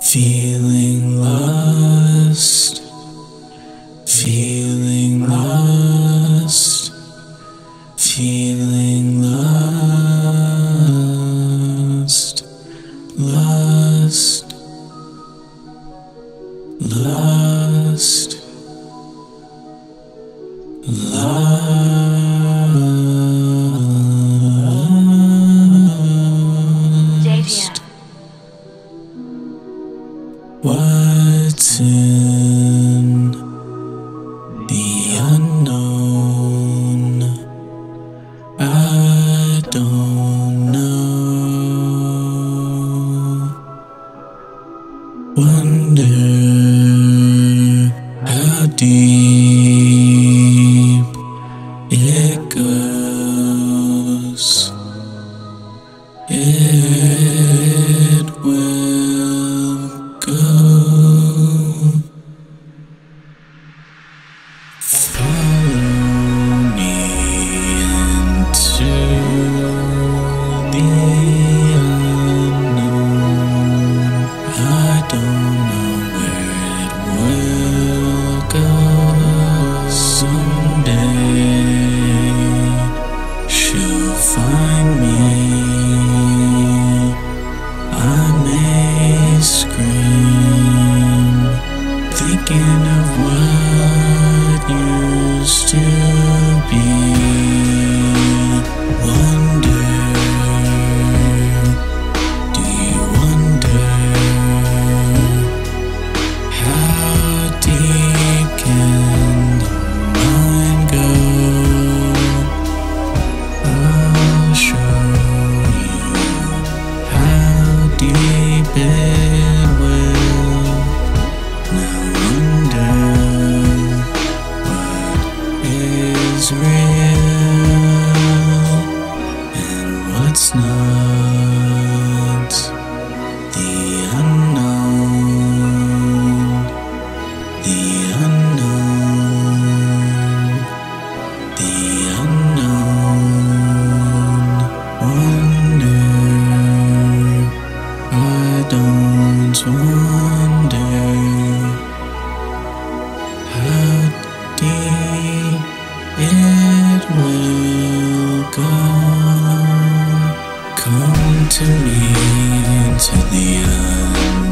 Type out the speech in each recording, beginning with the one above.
Feeling lost. Listen, the unknown. I don't know. Wonder how deep. skin of one. is real. to me to the end.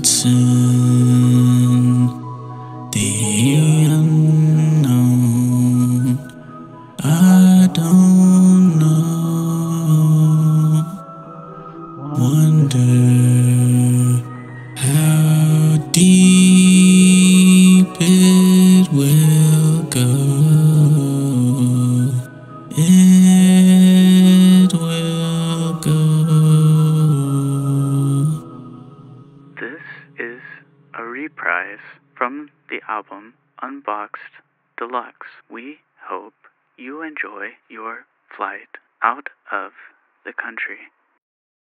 次。album, Unboxed Deluxe. We hope you enjoy your flight out of the country.